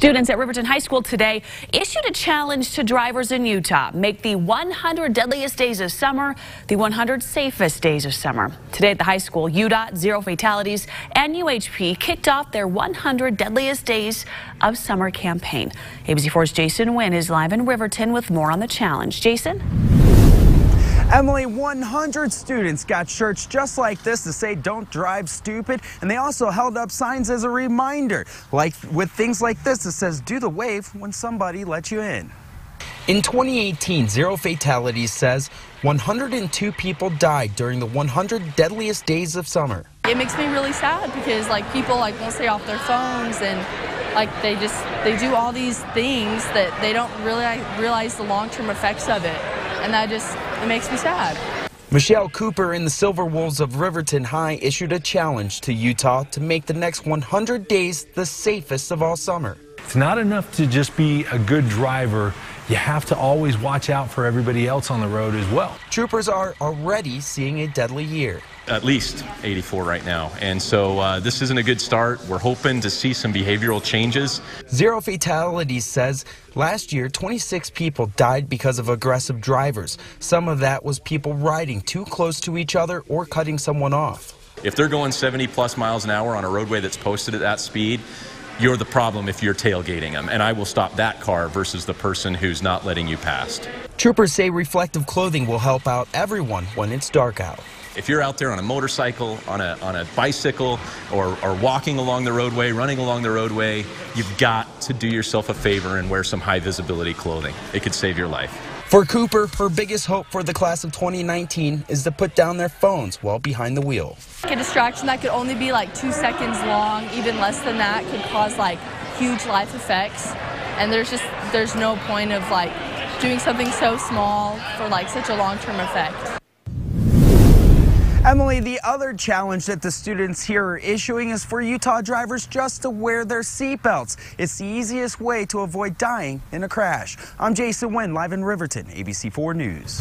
Students at Riverton High School today issued a challenge to drivers in Utah. Make the 100 deadliest days of summer the 100 safest days of summer. Today at the high school, UDOT, Zero Fatalities, and UHP kicked off their 100 deadliest days of summer campaign. ABC4's Jason Wynn is live in Riverton with more on the challenge. Jason? Emily, 100 students got shirts just like this to say don't drive stupid, and they also held up signs as a reminder, like with things like this that says do the wave when somebody lets you in. In 2018, Zero Fatalities says 102 people died during the 100 deadliest days of summer. It makes me really sad because like people like won't stay off their phones and like they just they do all these things that they don't really realize the long-term effects of it and that just it makes me sad. Michelle Cooper in the Silver Wolves of Riverton High issued a challenge to Utah to make the next 100 days the safest of all summer. It's not enough to just be a good driver. You have to always watch out for everybody else on the road as well. Troopers are already seeing a deadly year. At least 84 right now. And so uh, this isn't a good start. We're hoping to see some behavioral changes. Zero Fatalities says last year 26 people died because of aggressive drivers. Some of that was people riding too close to each other or cutting someone off. If they're going 70 plus miles an hour on a roadway that's posted at that speed, you're the problem if you're tailgating them, and I will stop that car versus the person who's not letting you past. Troopers say reflective clothing will help out everyone when it's dark out. If you're out there on a motorcycle, on a, on a bicycle, or, or walking along the roadway, running along the roadway, you've got to do yourself a favor and wear some high visibility clothing. It could save your life. For Cooper, her biggest hope for the class of 2019 is to put down their phones while behind the wheel. A distraction that could only be like two seconds long, even less than that, could cause like huge life effects. And there's just, there's no point of like doing something so small for like such a long-term effect. Emily, the other challenge that the students here are issuing is for Utah drivers just to wear their seatbelts. It's the easiest way to avoid dying in a crash. I'm Jason Wynn, live in Riverton, ABC4 News.